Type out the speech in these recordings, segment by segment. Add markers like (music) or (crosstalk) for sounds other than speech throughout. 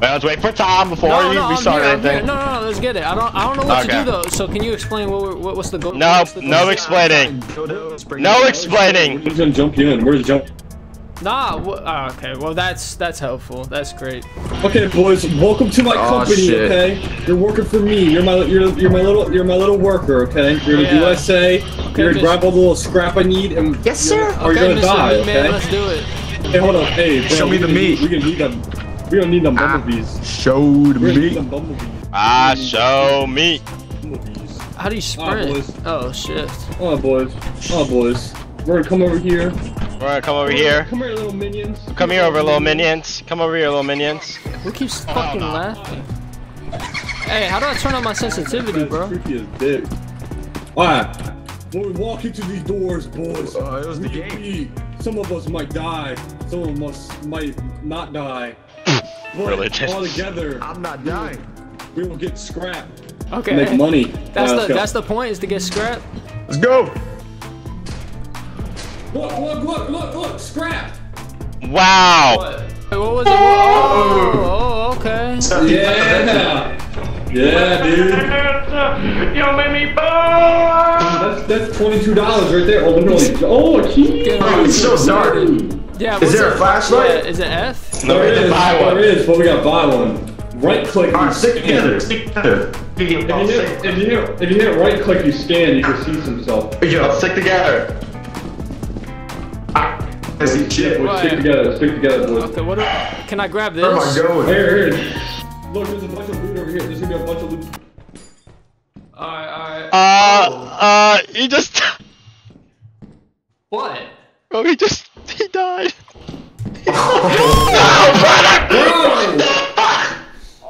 Wait, let's wait for Tom before No, you no, I'm restart here, I'm anything. No, no, no, let's get it. I don't, I don't know what Okay. to do though. So can you explain what, we're- what what's the goal? No, what's the goal? no explaining. No explaining. We're just gonna jump you in. We're jump. Nah. wha- ah, okay. Well, that's that's helpful. That's great. Okay, boys, welcome to my Oh, company. shit. Okay, you're working for me. You're my you're, you're my little you're my little worker. Okay, you're gonna do what I Yeah. say. you're gonna grab all the little scrap I need and Yes, sir. or you're okay, gonna Mr. die. Meat Man, Okay. let's do it. Hey, hold on. Hey, bro, Show me the meat. need- We gonna need them. We don't need them ah. bumblebees. Showed We're gonna need me. bumblebees. Ah, show me. Bumblebees. How do you ah, sprint? boys. Oh shit. Oh boys. Oh boys. We're gonna come over here. We're gonna come over here. Come here, little minions. Come here over, little minions. Come over here, little minions. Who keeps oh, fucking laughing? Hey, how do I turn on my sensitivity, That's bro? creepy as dick. Alright. When we walk into these doors, boys, Oh, it was the game. be- some of us might die, some of us might not die. But Religious. all together, I'm not dying. we will get scrapped. Okay. Make money. That's Alright, the that's the point is to get scrapped. Let's go. Look, look, look, look, look, scrapped! Wow. Hey, what was it? Oh, oh, okay. Yeah! Yeah, dude. You made me That's, that's $22 right there. Oh, literally. Oh, a key! Get Oh, it's so dark. Yeah. Is what's there a flashlight? Yeah, is it F? No, There we is, didn't buy one. there is, but we gotta buy one. Right click. Alright, you stick together. Stick together. If you, hit, if, you hit, if you hit right click, you scan, you can see himself. Yo, stick together. I see shit. Boys, stick together, stick together, boys. Okay. What? Do, can I grab Where am I this? going? Here, here. Look, there's a bunch of loot over here. There's gonna be a bunch of loot. Alright, alright. Uh, uh, he just, What? bro, he just, he died.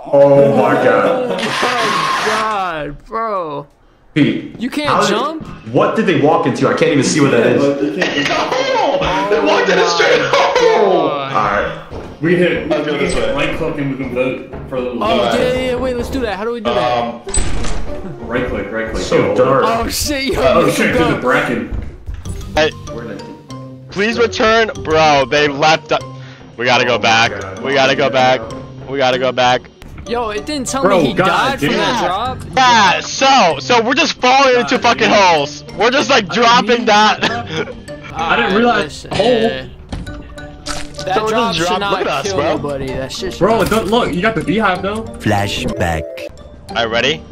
Oh my god. Oh God, bro. Pete. You can't how did- jump? What did they walk into? I can't even see what that is. They walked in a straight hole. Alright. We hit. Let's go this way. Right click and we can vote for the. Oh yeah, yeah, yeah. Wait, let's do that. How do we do that? Um, Right click, right click. So dark. Oh shit, yo. Oh shit, can there's a go. bracken. hey, I- please return, bro. They left. u- We gotta go back. We gotta go back. We gotta go back. Yo, it didn't tell Bro, me he God died from that drop. Yeah. So, so we're just falling into fucking holes. We're just like dropping that. (laughs) I didn't realize- Alright, oh. yeah. That Bro, drop just should drop- not look at us, kill bro. nobody. That shit should Bro, not- don't, look, you got the beehive though. Flashback. Alright, ready?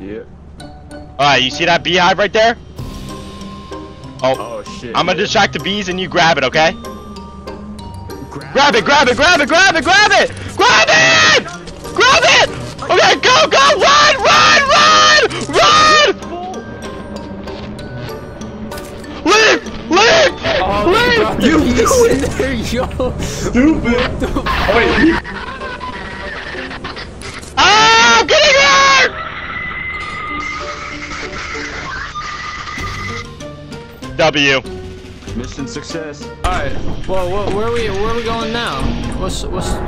Yeah. Alright, you see that beehive right there? Oh, Oh shit. I'm gonna distract the bees and you grab it, okay? Grab it, grab it, grab it, grab it, grab it! Grab it! Grab it! Okay, go, go, run, run, run! Run! Leave! Leave! Oh, they brought You (laughs) piece in there, yo. Stupid. Oh, wait, W. Mission success. Alright, well, wh- where are we? Where are we going now? What's what's I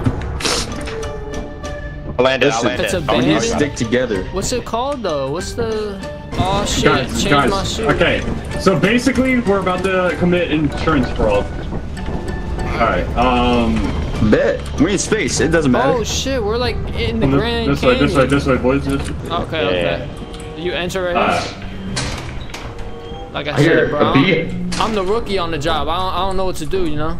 landed, I landed. It's a We need band? to stick together. what's it called though? What's the? Oh shit! Guys, Change guys, my shit. okay. So basically, we're about to commit insurance fraud. Alright, um. Bet. We're in space. It doesn't matter. Oh shit! We're like in the This, Grand this way, Canyon. this way, this way, boys. This Okay, okay. You enter right Uh, here. Like I, I hear said, bro. a I'm, bee. I'm the rookie on the job. I don't, I don't know what to do. You know.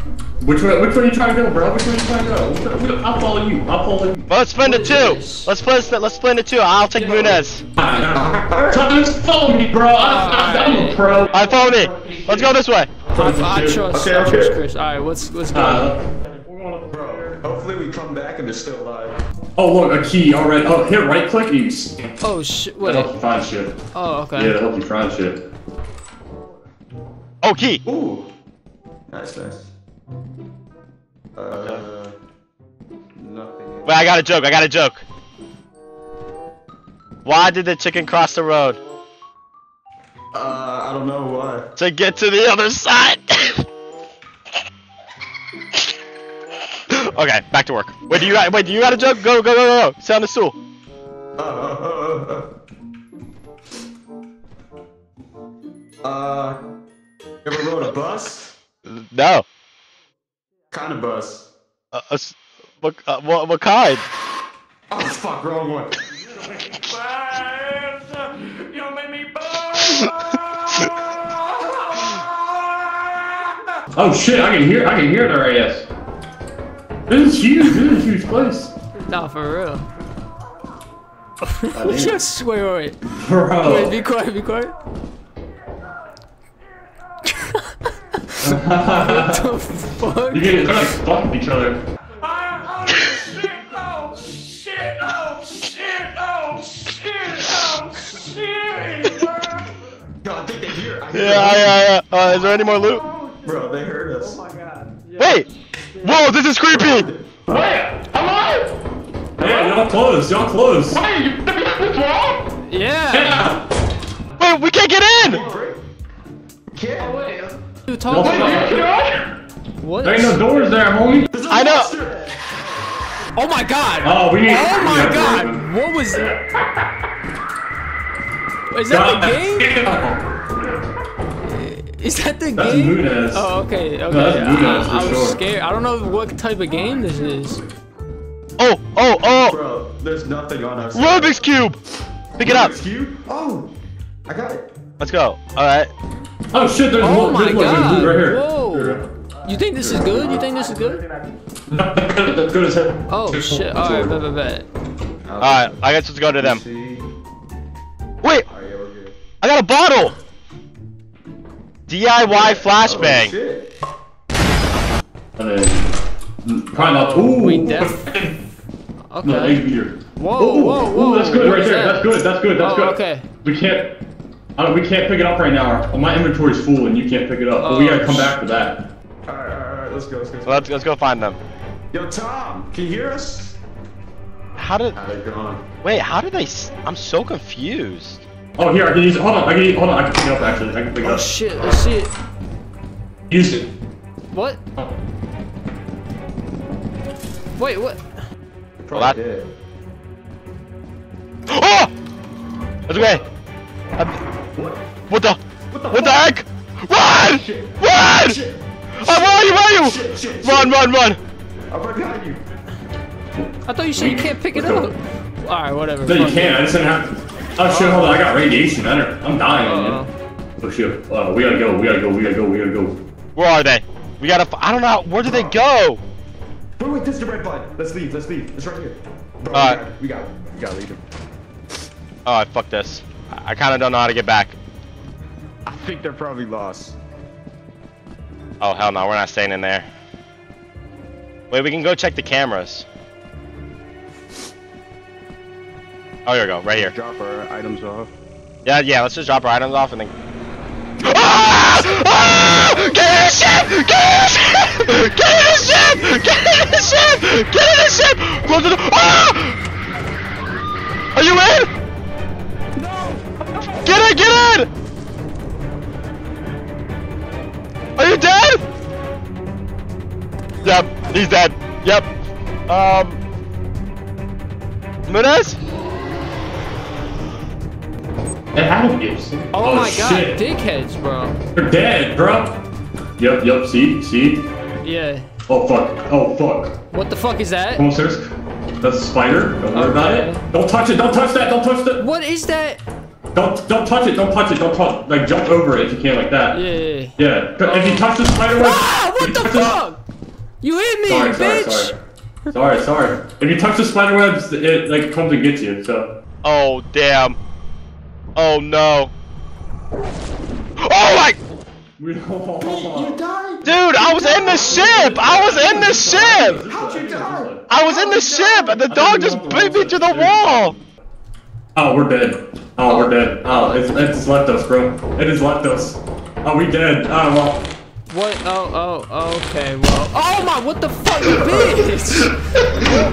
which way, which way you trying to go, bro? Which way you trying to go? Which way- I'll follow you. I'll follow you. Well, let's split into What two. Let's split. Let's split into two. I'll take Munez. Just follow me, bro. I, I, I'm a pro. All right, follow me. Let's go this way. I, I trust. Okay, I okay. trust Chris. All right, let's let's go. Uh, Bro, hopefully we come back and they're still alive. oh, look, a key. All right. Oh, hit right click. You. oh shit! That Wait. helps you find shit. Oh okay. Yeah, that helps you find shit. Oh, key. Ooh. Nice, nice. Uh, nothing. Wait, I got a joke. I got a joke. Why did the chicken cross the road? Uh, I don't know why. To get to the other side. okay, back to work. Wait, do you got? Wait, do you got a joke? Go, go, go, go, go. Sit on the stool. (laughs) Uh, bus? No. Kind of bus. Uh, uh, s- What, uh, what, what kind? (laughs) Oh fuck, wrong one. Oh shit, I can hear I can hear their ass. This is huge, this is a huge place. Nah, for real. Just (laughs) wait, wait, wait. Bro. Wait, be quiet, be quiet. (laughs) the fuck? You get they're like fuck with each other. God, I think they hear. I Yeah, yeah, yeah. Uh, is there any more loot? Bro, they heard us. Oh my god. Yeah. Wait! Whoa, this is creepy! Wait. Hello? Yeah, y'all close, y'all close. Yeah. Yeah. Wait, we can't get in! Kid. You Y'all about? What? There ain't no doors there, homie. I know. Oh my god! Oh, we need. Oh my yeah, god! doors. What was that? Is that the game? Is that the That's game? Munez. Oh, okay, okay. that's Munez I, for I was sure. scared. I don't know what type of game this is. Oh, oh, oh! Bro, there's nothing on our side. Rubik's Cube! Pick it up. Rubik's Cube? Oh, I got it. Let's go. Alright. Oh shit, there's Oh one. my There's one. God! loot right here. Whoa! You think this is good? You think this is good? That's (laughs) good as hell. Oh shit! All right, bet, bet, bet. Alright, I guess let's go to them. Wait! Alright, yeah, we're good. I got a bottle! DIY Oh, flashbang. shit. And then. mm, Probably not. Ooh. We def- (laughs) No, Okay. egg beater. Whoa, Ooh, whoa, whoa! Ooh, that's good right there. that? That's good. That's good. That's Oh, good. okay. We can't. Uh, we can't pick it up right now. Our- My inventory's full and you can't pick it up. but we Oh, gotta come back for that. Alright, alright, alright, let's go, let's go. So let's, let's go find them. Yo, Tom, can you hear us? How did... Ah, they're gone. Wait, how did they... s- I'm so confused. Oh, here I can use it. Hold on. I can. use, Hold on. I can pick it up actually. I can pick it Oh up. shit! Let's see it. Use it. What? Oh. Wait, what? Probably that- did. (gasps) Oh! It's okay. I'm- What? What the... What the What the heck? Run! Shit. Run! Shit. Oh, where are you? Where are you? Shit, shit, Run, run, run! I'm right behind you. I thought you said you can't pick it up. All right, whatever. No, you can't. I just didn't have. Oh shit! Hold on. I got radiation. I don't, I'm dying, Uh-oh. man. Oh shit! Uh, we gotta go. We gotta go. We gotta go. We gotta go. Where are they? We gotta... f- I don't know. Where did they go? Wait, wait, this is the red button. Let's leave, let's leave. It's right here. Bro, Alright. we, got, we got We gotta leave him. Oh, fuck this. I, I kind of don't know how to get back. I think they're probably lost. Oh, hell no. We're not staying in there. Wait, we can go check the cameras. Oh, here we go. Right here. Drop our items off. Yeah, yeah. Let's just drop our items off and then... Ah! Ah! Get in the ship! Get in the ship! Get in the ship! Get in the ship! Get in the ship! Close the! Ah! Are you in? No! Get in! Get in! Are you dead? Yep, he's dead. Yep. Um. Munez? It had to be. Oh, my god, dickheads, bro. They're dead, bro. Yep. Yep. See. See. Yeah. Oh fuck. Oh fuck. What the fuck is that? Come upstairs. That's a spider. Don't worry about it. Don't touch it. Don't touch that. Don't touch that. What is that? Don't don't touch it. Don't touch it. Don't touch. Like jump over it if you can, like that. Yeah. yeah, yeah. Yeah. But If you touch the spider web. Ah! What the touch the- fuck? You hit me, Sorry, sorry, bitch! sorry. Sorry, sorry. If you touch the spider webs, it like comes and gets you. So. Oh, damn. Oh, no. Oh, my. Dude, I was in the ship! I was in the ship! How'd you die? I was in the ship and the dog just beat me to the wall! Oh, we're dead. Oh, we're dead. Oh, it's, it's left us, bro. It has left us. Oh, we dead. Oh, well. What? Oh, oh, okay, well. Oh my, what the fuck, you (laughs) bitch!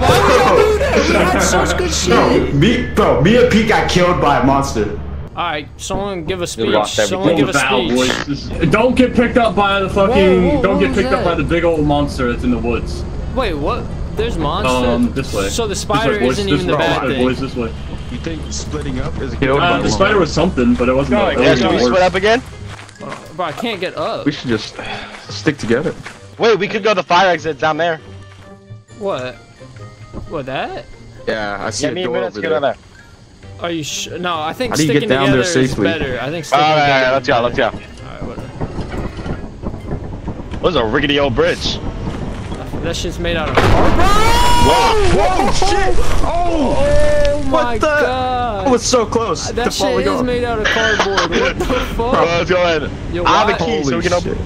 Why would I do that? We had (laughs) such good Bro, shit! me, bro, me and Pete got killed by a monster. Alright, someone give a speech. Someone give a speech. Don't get picked up by the fucking. Whoa, whoa, don't get was picked up by the big old monster that's in the woods. Wait, what? There's monster? Um, this way. So the This spider way, boys. isn't This even the way, bad boys, thing. Boys, this way. You think splitting up is a Uh, the spider was something, but it wasn't. Yeah, it wasn't should we split up again? Bro, I can't get up. We should just stick together. Wait, we could go to the fire exit down there. What? What that? Yeah, I see Get a me a door minute over get there. on there. Are you sure? No, I think How do you get sticking down there together is safely? better. I think sticking Alright, together. alright, let's go, let's go. Alright, whatever. What is a rickety old bridge? That shit's made out of cardboard. Whoa, shit! Oh! Oh my What the- god! I was so close that to shit is off. made out of cardboard. What the (laughs) fuck? Bro, let's go in. Yo, I have a key so we can open.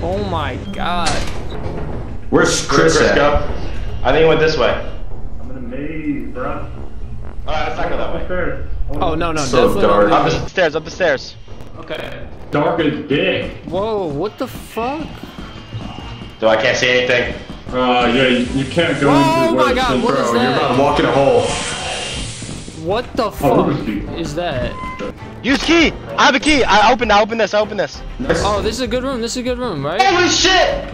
Oh my god. Where's Chris, Chris at? go. I think it went this way. I'm in a maze, bro. Alright, let's not go that way. Oh no no So definitely dark. Up the stairs, up the stairs. Okay. Dark as dick. Whoa, what the fuck? Dude, I can't see anything. Uh, yeah, you, you can't go Oh into my where God, it's what bro, is you're that? about I'm walking a hole. What the Oh, fuck Rubik's is that? Use key! I have a key! I opened I opened this, I opened this. Oh, this is a good room. This is a good room, right? Holy shit!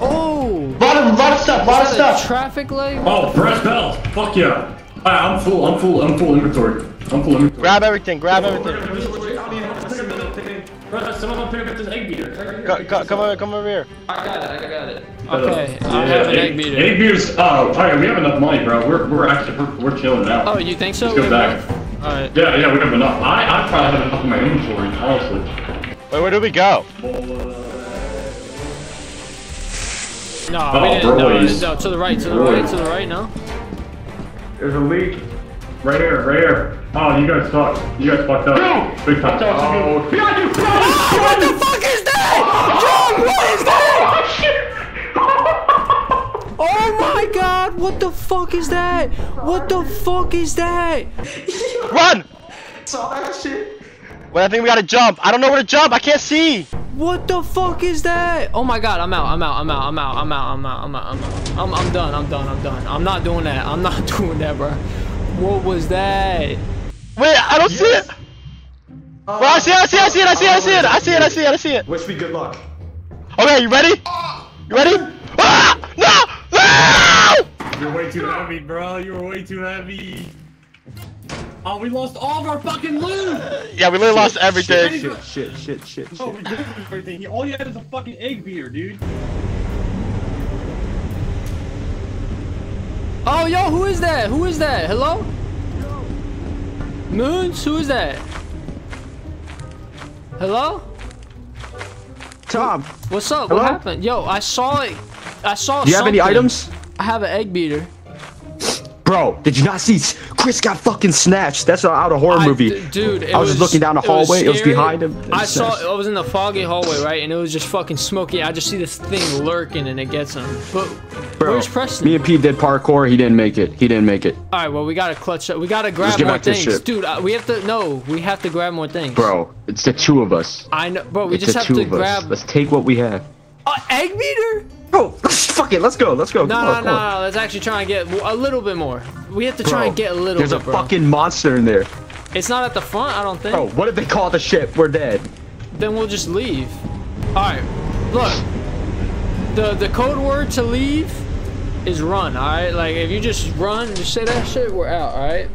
Oh, Lot of, lot of stuff, lot of is that a stuff! traffic light? Oh, press bells. Fuck yeah. Alright, I'm full. I'm full. I'm full inventory. I'm full inventory. Grab everything, grab everything. Bro, someone pick up this egg beater. Go, go, come over, come over here. I got it. I got it. Uh, okay, I have an egg beater. Egg beaters. Oh, alright, we have enough money, bro. We're we're actually we're, we're chilling now. Oh, you think so? Let's go We back. have- All right. Yeah, yeah, we have enough. I I probably have enough in my inventory, honestly. Wait, where do we go? No, Oh, we didn't. No, Broy's. no, to the right, to the right, to the right. No. There's a leak. Right here, right here. Oh, you guys suck. You guys fucked up. Big time. Oh, behind you! Behind you! Ah, what the fuck is that? John, what is that? Oh my god, what the fuck is that? What the fuck is that? Run! Saw that shit. Wait, I think we gotta jump. I don't know where to jump, I can't see! What the fuck is that? Oh my god, I'm out, I'm out, I'm out, I'm out, I'm out, I'm out, I'm out, I'm out. I'm, I'm done, I'm done, I'm done. I'm not doing that. I'm not (laughs) doing that, bro. What was that? Wait, I don't see it! Well, I see it, I see it, I see it, I see it, I see it, I see it, I see it, I see it. Wish me good luck. Okay, you ready? You ready? Ah! No! No! You're way too heavy, bro. You're way too heavy. Oh, we lost all of our fucking loot! Yeah, we literally lost everything. Shit, shit, shit, shit, Oh, shit. we did everything. All you had is a fucking egg beater, dude. Oh, yo, who is that? Who is that? Hello? Moons? Who is that? Hello? Tom, What's up? Hello? What happened? Yo, I saw it. I saw do you have any items? I have an egg beater. Bro, did you not see? Chris got fucking snatched. That's an out of horror I- movie. dude. It I was just looking down the hallway, it was scary. behind him, I saw. nice. I was in the foggy hallway, right, and it was just fucking smoky. I just see this thing lurking, and it gets him. But Bro, where's Preston? me and Pete did parkour. He didn't make it. He didn't make it. All right, well, we gotta clutch up. We gotta grab get more back to the things, ship. dude. Uh, we have to. No, we have to grab more things. Bro, it's the two of us. I know, bro. We it's just have two to of us. grab. Let's take what we have. Uh, egg beater? Bro, oh, (laughs) fuck it. Let's go. Let's go. No, come no, on, no, on. no. Let's actually try and get a little bit more. We have to try Bro, and get a little more. There's bit, a bro. fucking monster in there. It's not at the front, I don't think. Bro, what if they call the ship? We're dead. Then we'll just leave. All right, look. The the code word to leave is run. All right, like if you just run, just say that shit, we're out. All right.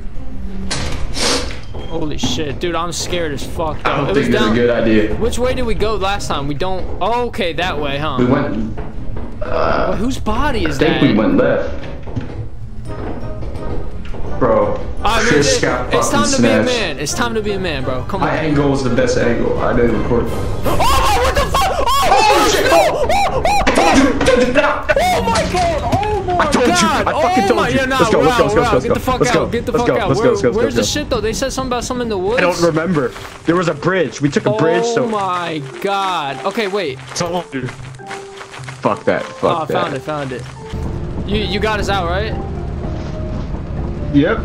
Holy shit, dude, I'm scared as fuck. Though. I don't it was think it's a down. good idea. Which way did we go last time? We don't. Oh, okay, that way, huh? We went. But whose body is I think that? we went left. Bro, I mean, it- got it's time to be a man. It's time to be a man, bro. Come on. My angle was the best angle. I didn't record. Oh, oh what the fuck? Oh, oh, oh shit! Oh, oh, oh, oh my god! Oh my I told you. god! I fucking oh told my, you. Nah, Let's go, let's go, let's go, let's Get go. the fuck Let's out. go, Get the let's fuck go, out. let's go, Where- let's go, let's go, where's the shit though? They said something about something in the woods. I don't remember. There was a bridge. We took a bridge, Oh so. my god. Okay, wait. Fuck that. Fuck Oh, I that. found it. Found it. You you got us out, right? Yep.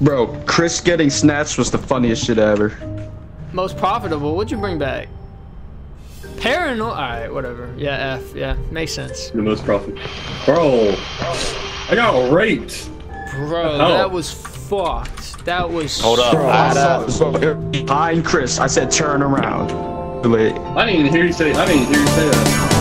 Bro, Chris getting snatched was the funniest shit ever. Most profitable. What'd you bring back? Paranoid. All right, whatever. Yeah, F. Yeah, makes sense. The most profit. Bro, I got raped. Bro, Oh. that was fucked. That was. Hold up. Bro, I I had saw, behind Chris, I said turn around. Late. I didn't even hear you say. I didn't even hear you say that.